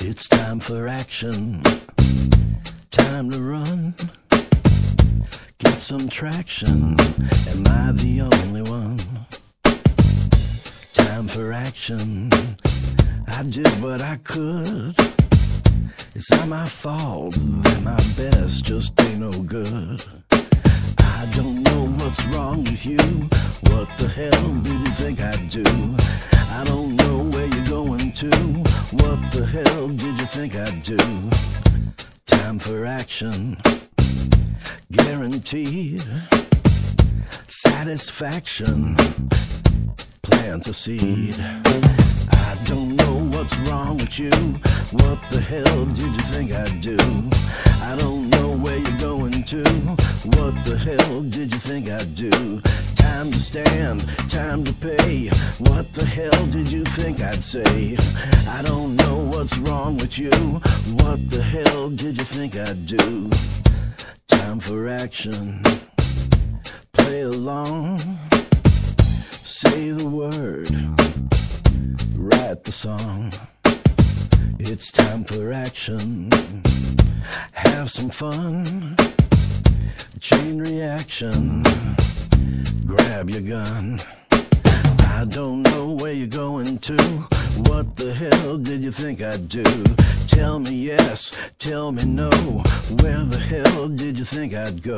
It's time for action, time to run. Get some traction. Am I the only one? Time for action. I did what I could. It's not my fault that my best just ain't no good. I don't know what's wrong with you. What the hell did you think I'd do? I don't know where you're going to. What the hell did you think I'd do? Time for action. Guaranteed satisfaction. Plant a seed. I don't know what's wrong with you. What the hell did you think I'd do? I don't know where you're going to. What the hell did you think I'd do? Time to stand, time to pay. What the hell did you think I'd say? I don't know what's wrong with you. What the hell did you think I'd do? Time for action. Play along. Say the word. Write the song. It's time for action. Have some fun. Chain reaction. Grab your gun. I don't know where you're going to. What the hell did you think I'd do? Tell me yes, tell me no. Where the hell did you think I'd go?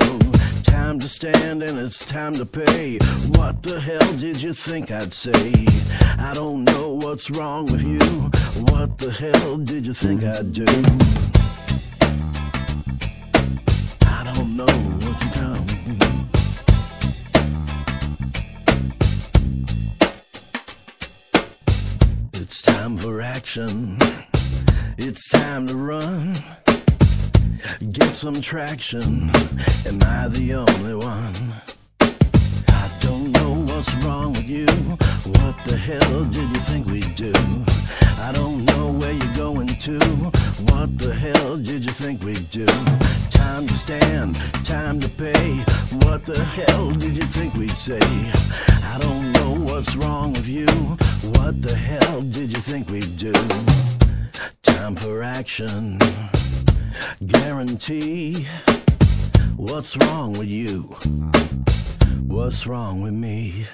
Time to stand and it's time to pay. What the hell did you think I'd say? I don't know what's wrong with you. What the hell did you think I'd do? Time for action. It's time to run. Get some traction. Am I the only one? I don't know what's wrong with you. What the hell did you think we'd do? I don't know where you're going to. What the hell did you think we'd do? Time to stand, time to pay. What the hell did you think we'd say? I don't know what's wrong with you. What the hell did you think we'd do? Time for action. Guarantee. What's wrong with you? What's wrong with me?